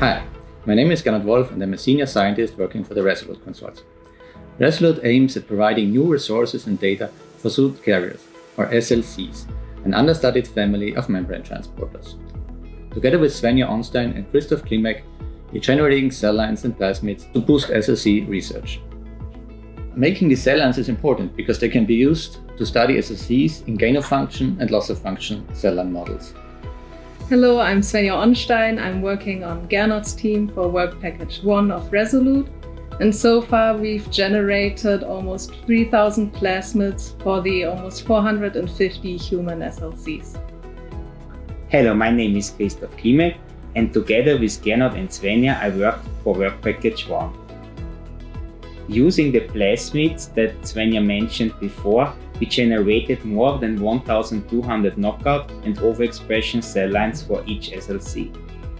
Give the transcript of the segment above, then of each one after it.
Hi, my name is Gernot Wolf and I'm a senior scientist working for the Resolute Consortium. Resolute aims at providing new resources and data for solute carriers, or SLCs, an understudied family of membrane transporters. Together with Svenja Onstein and Christoph Klimek, we're generating cell lines and plasmids to boost SLC research. Making these cell lines is important because they can be used to study SLCs in gain of function and loss of function cell line models. Hello, I'm Svenja Onstein. I'm working on Gernot's team for Work Package 1 of Resolute. And so far, we've generated almost 3,000 plasmids for the almost 450 human SLCs. Hello, my name is Christoph Klimek, and together with Gernot and Svenja, I worked for Work Package 1. Using the plasmids that Svenja mentioned before, we generated more than 1200 knockout and overexpression cell lines for each SLC.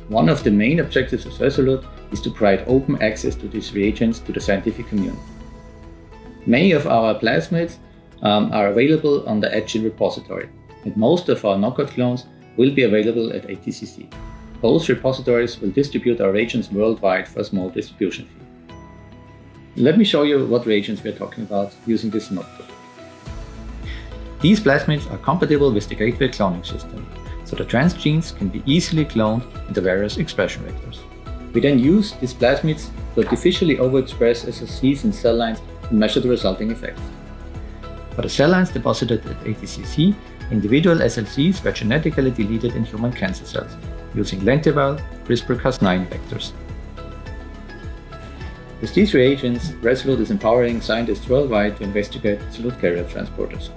One of the main objectives of Resolute is to provide open access to these reagents to the scientific community. Many of our plasmids um, are available on the Addgene repository, and most of our knockout clones will be available at ATCC. Both repositories will distribute our reagents worldwide for a small distribution fee. Let me show you what reagents we are talking about using this notebook. These plasmids are compatible with the Gateway cloning system, so the transgenes can be easily cloned into various expression vectors. We then use these plasmids to artificially overexpress SLCs in cell lines and measure the resulting effects. For the cell lines deposited at ATCC, individual SLCs were genetically deleted in human cancer cells using lentiviral CRISPR-Cas9 vectors. With these reagents, Resolute is empowering scientists worldwide to investigate solute carrier transporters.